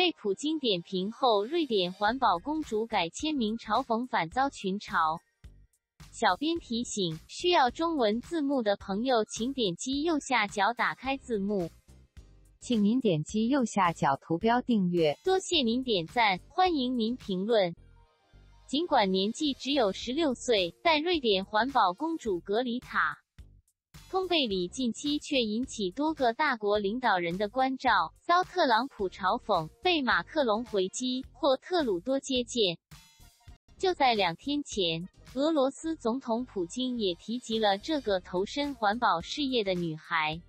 被普京点评后，瑞典环保公主改签名嘲讽反遭群嘲。小编提醒：需要中文字幕的朋友，请点击右下角打开字幕。请您点击右下角图标订阅。多谢您点赞，欢迎您评论。尽管年纪只有十六岁，但瑞典环保公主格里塔·通贝里近期却引起多个大国领导人的关照，遭特朗普嘲讽，被马克龙回击，或特鲁多接见。就在两天前，俄罗斯总统普京也提及了这个投身环保事业的女孩。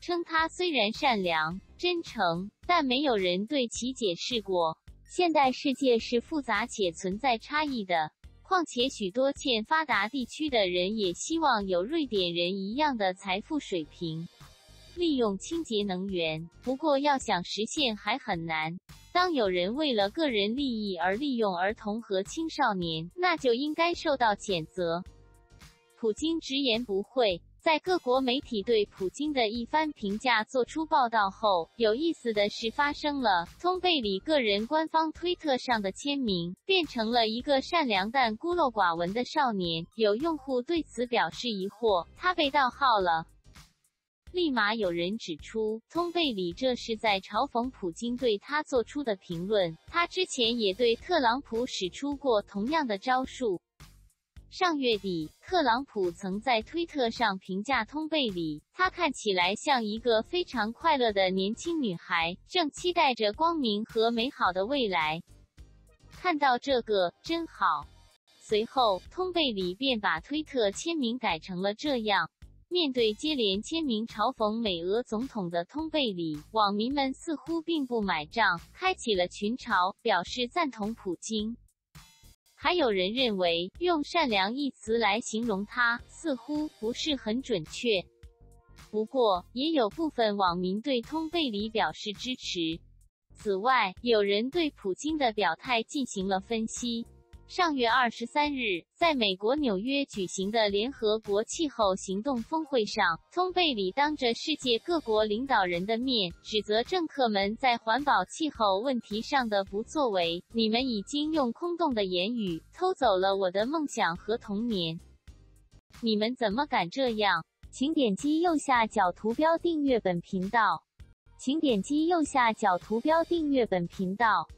称她虽然善良、真诚，但没有人对其解释过。现代世界是复杂且存在差异的，况且许多欠发达地区的人也希望有瑞典人一样的财富水平，利用清洁能源。不过，要想实现还很难。当有人为了个人利益而利用儿童和青少年，那就应该受到谴责。普京直言不讳。在各国媒体对普京的一番评价做出报道后，有意思的事发生了：通贝里个人官方推特上的签名变成了一个善良但孤陋寡闻的少年。有用户对此表示疑惑，他被盗号了。立马有人指出，通贝里这是在嘲讽普京对他做出的评论。他之前也对特朗普使出过同样的招数。上月底，特朗普曾在推特上评价通贝里，她看起来像一个非常快乐的年轻女孩，正期待着光明和美好的未来。看到这个真好。随后，通贝里便把推特签名改成了这样。面对接连签名嘲讽美俄总统的通贝里，网民们似乎并不买账，开启了群嘲，表示赞同普京。还有人认为，用“善良”一词来形容他，似乎不是很准确。不过，也有部分网民对通贝里表示支持。此外，有人对普京的表态进行了分析。上月二十三日，在美国纽约举行的联合国气候行动峰会上，通贝里当着世界各国领导人的面，指责政客们在环保气候问题上的不作为。你们已经用空洞的言语偷走了我的梦想和童年。你们怎么敢这样？请点击右下角图标订阅本频道。请点击右下角图标订阅本频道。